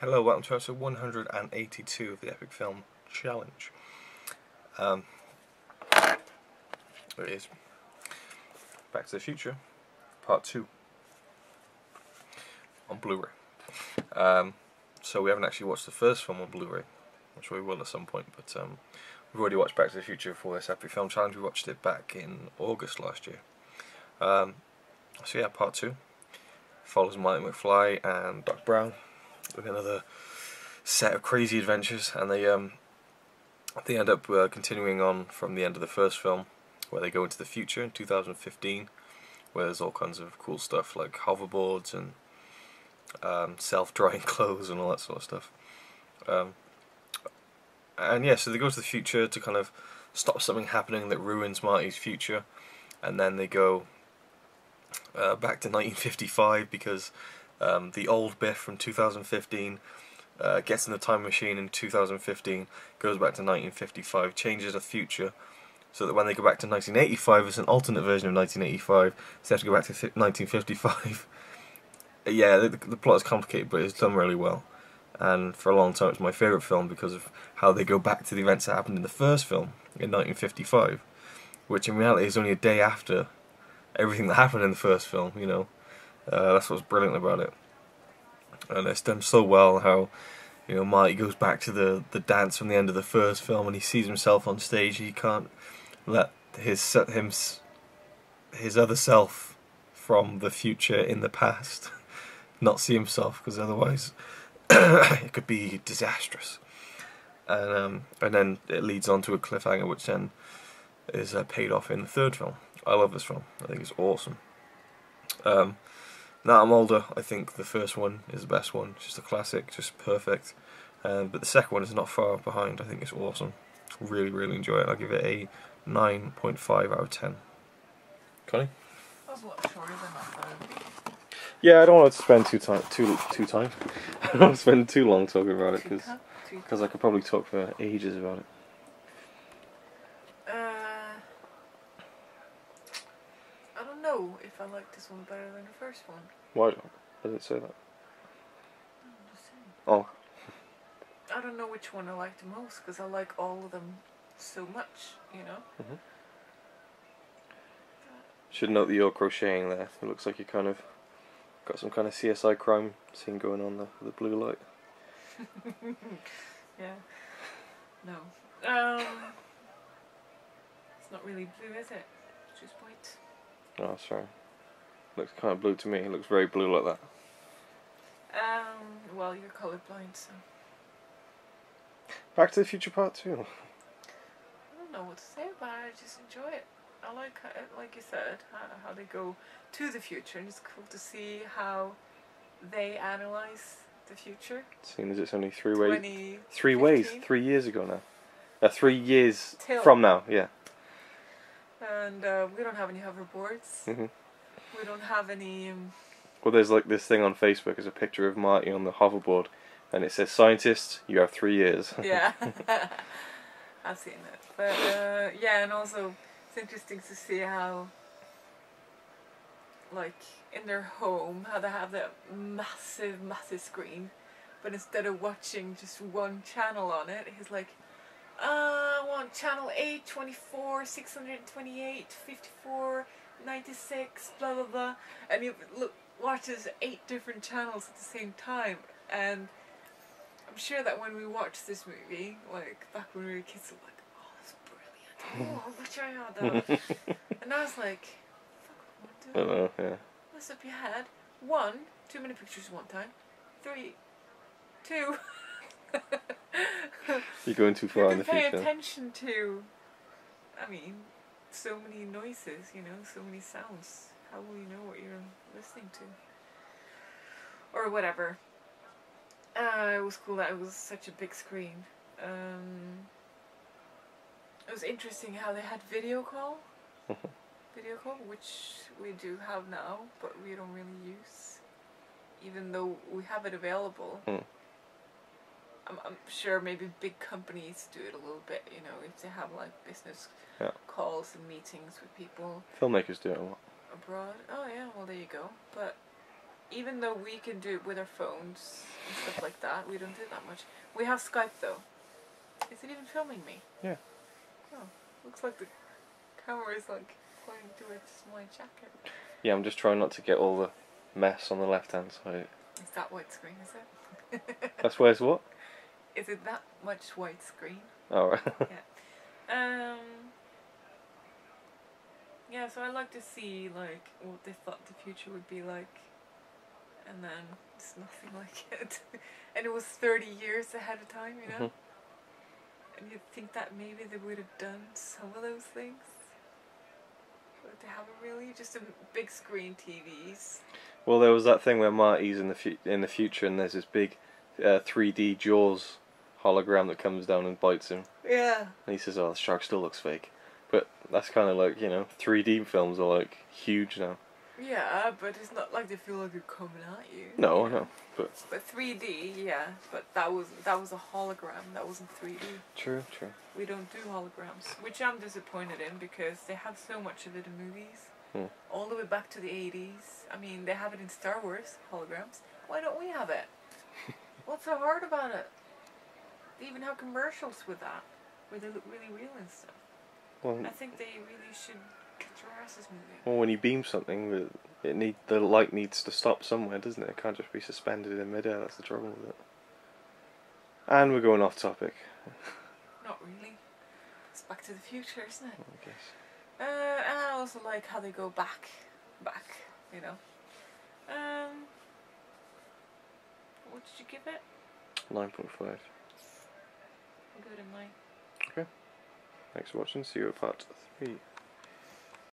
Hello, welcome to episode 182 of the Epic Film Challenge. Um, it is Back to the Future, Part 2, on Blu-ray. Um, so we haven't actually watched the first film on Blu-ray. Sure we will at some point, but um, we've already watched Back to the Future for this Epic Film Challenge. We watched it back in August last year. Um, so yeah, Part 2 follows Marty McFly and Doc Brown another set of crazy adventures, and they um, they end up uh, continuing on from the end of the first film, where they go into the future in 2015, where there's all kinds of cool stuff like hoverboards and um, self-drying clothes and all that sort of stuff. Um, and yeah, so they go to the future to kind of stop something happening that ruins Marty's future, and then they go uh, back to 1955 because um, the old Biff from 2015 uh, gets in the time machine in 2015, goes back to 1955, changes the future, so that when they go back to 1985, it's an alternate version of 1985, so they have to go back to 1955. yeah, the, the plot is complicated, but it's done really well. And for a long time, it's my favourite film because of how they go back to the events that happened in the first film in 1955, which in reality is only a day after everything that happened in the first film, you know. Uh, that's what's brilliant about it. And it's done so well how, you know, Marty goes back to the, the dance from the end of the first film and he sees himself on stage. He can't let his him his other self from the future in the past not see himself because otherwise it could be disastrous. And um, and then it leads on to a cliffhanger, which then is uh, paid off in the third film. I love this film. I think it's awesome. Um, now I'm older, I think the first one is the best one. It's just a classic, just perfect. Um, but the second one is not far behind. I think it's awesome. Really, really enjoy it. I'll give it a 9.5 out of 10. Connie? Yeah, I don't want to spend too time too too time. I don't want to spend too long talking about it because because I could probably talk for ages about it. Know if I like this one better than the first one. Why does it say that? Oh. I don't know which one I like the most because I like all of them so much, you know. Mm -hmm. Should note that you're crocheting there. It looks like you kind of got some kind of CSI crime scene going on there with the blue light. yeah. No. Um. It's not really blue, is it? It's just white. Oh, sorry. Looks kind of blue to me. It looks very blue like that. Um, well, you're colorblind, so. Back to the Future Part 2. I don't know what to say about it. I just enjoy it. I like, how, like you said, how, how they go to the future, and it's cool to see how they analyze the future. Seeing as it's only three ways, three ways, three years ago now. Uh, three years Till. from now, yeah and uh, we don't have any hoverboards. Mm-hmm. We don't have any. Um, well, there's like this thing on Facebook. There's a picture of Marty on the hoverboard, and it says, "Scientists, you have three years." yeah, I've seen it, but uh, yeah, and also it's interesting to see how, like, in their home, how they have that massive, massive screen, but instead of watching just one channel on it, he's like uh, I want channel 8, 24, 628, 54, 96, blah blah blah. And he look, watches eight different channels at the same time. And I'm sure that when we watched this movie, like back when we were kids, we were like, oh, that's brilliant. Oh, watch out And I was like, fuck, what do? I know, yeah. What's up your head? One, too many pictures at one time. Three, two. You're going too far in the pay future. Pay attention to. I mean, so many noises. You know, so many sounds. How will you know what you're listening to? Or whatever. Uh, it was cool that it was such a big screen. Um, it was interesting how they had video call. video call, which we do have now, but we don't really use. Even though we have it available. Mm. I'm, I'm sure maybe big companies do it a little bit, you know, if they have like business yeah. calls and meetings with people. Filmmakers do it a lot. Abroad. Oh yeah, well there you go. But even though we can do it with our phones and stuff like that, we don't do that much. We have Skype though. Is it even filming me? Yeah. Oh, looks like the camera is like pointing towards my jacket. Yeah, I'm just trying not to get all the mess on the left hand side. Is that widescreen? Is it? That's where's what? Is it that much widescreen? Alright. Um. Yeah, so I like to see like what they thought the future would be like, and then it's nothing like it, and it was thirty years ahead of time, you know. Mhm. And you'd think that maybe they would have done some of those things, but they haven't really. Just a big screen TVs. well, there was that thing where Marty's in the in the future, and there's this big uh, 3D Jaws hologram that comes down and bites him, Yeah. and he says, "Oh, the shark still looks fake." But that's kind of like you know, 3D films are like huge now. Yeah, but it's not like they feel like they're coming at you. No, I know, but But 3D, yeah, but that was that was a hologram. That wasn't 3D. true, true. We don't do holograms, which I'm disappointed in because they have so much of it in movies. Hmm. All the way back to the 80s. I mean, they have it in Star Wars holograms. Why don't we have it? What's so hard about it? They even have commercials with that, where they look really real and stuff. Well, I think they really should get their asses moving. well, when you beam something, the- it need the light needs to stop somewhere, doesn't it? It can't just be suspended in midair. That's the trouble with it. And we're going off topic, Not really. It's Back to the Future, isn't it? I guess. Uh, and I also like how they go back, back, you know. Um, what did you give it? Nine point five. It a nine. Thanks for watching. See you at part three.